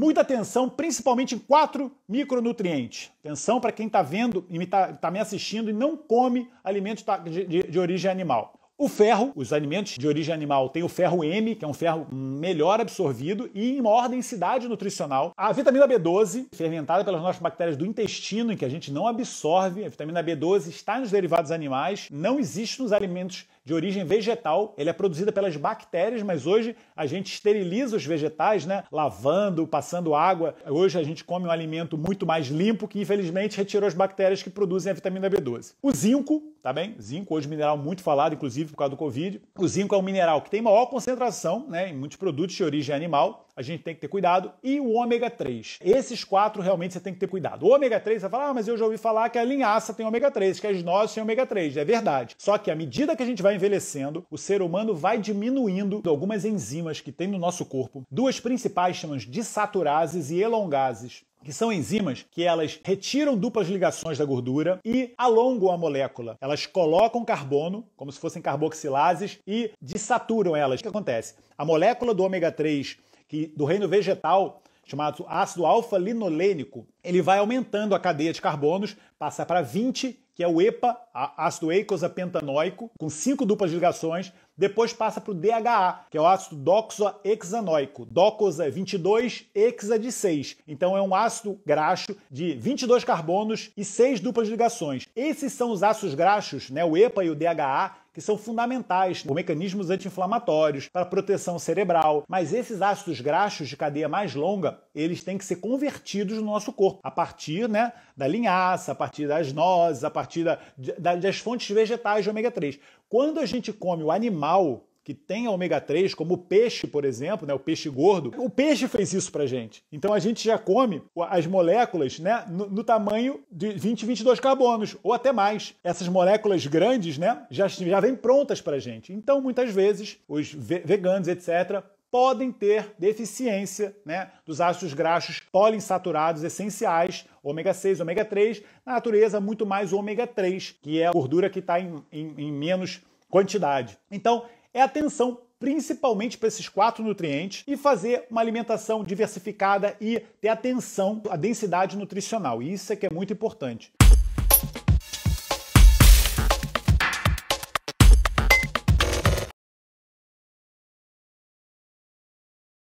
Muita atenção, principalmente em quatro micronutrientes. Atenção para quem está vendo e está tá me assistindo e não come alimentos de, de, de origem animal. O ferro, os alimentos de origem animal têm o ferro M, que é um ferro melhor absorvido e em maior densidade nutricional. A vitamina B12, fermentada pelas nossas bactérias do intestino, em que a gente não absorve, a vitamina B12 está nos derivados animais, não existe nos alimentos de origem vegetal. Ele é produzida pelas bactérias, mas hoje a gente esteriliza os vegetais, né? Lavando, passando água. Hoje a gente come um alimento muito mais limpo que infelizmente retirou as bactérias que produzem a vitamina B12. O zinco, tá bem? Zinco, hoje mineral muito falado, inclusive por causa do Covid. O zinco é um mineral que tem maior concentração, né, em muitos produtos de origem animal a gente tem que ter cuidado, e o ômega 3. Esses quatro realmente você tem que ter cuidado. O ômega 3, você fala, ah, mas eu já ouvi falar que a linhaça tem ômega 3, que as nozes têm ômega 3. É verdade. Só que à medida que a gente vai envelhecendo, o ser humano vai diminuindo algumas enzimas que tem no nosso corpo. Duas principais chamamos de saturases e elongases que são enzimas que elas retiram duplas ligações da gordura e alongam a molécula. Elas colocam carbono, como se fossem carboxilases, e desaturam elas. O que acontece? A molécula do ômega 3 que do reino vegetal, chamado ácido alfa-linolênico, ele vai aumentando a cadeia de carbonos, passa para 20, que é o EPA, ácido eicosapentanoico, com cinco duplas ligações, depois passa para o DHA, que é o ácido doxohexanoico, docosa 22, hexa de 6. Então é um ácido graxo de 22 carbonos e 6 duplas ligações. Esses são os ácidos graxos, né, o EPA e o DHA, que são fundamentais por mecanismos anti-inflamatórios, para proteção cerebral. Mas esses ácidos graxos de cadeia mais longa, eles têm que ser convertidos no nosso corpo, a partir né, da linhaça, a partir das nozes, a partir da, da, das fontes vegetais de ômega 3. Quando a gente come o animal que tem ômega 3, como o peixe, por exemplo, né, o peixe gordo, o peixe fez isso pra gente. Então a gente já come as moléculas né, no, no tamanho de 20, 22 carbonos, ou até mais. Essas moléculas grandes né, já, já vêm prontas pra gente. Então, muitas vezes, os veganos, etc., podem ter deficiência né, dos ácidos graxos poliinsaturados essenciais, ômega 6, ômega 3, na natureza muito mais ômega 3, que é a gordura que está em, em, em menos quantidade. Então, é atenção principalmente para esses quatro nutrientes e fazer uma alimentação diversificada e ter atenção à densidade nutricional. Isso é que é muito importante.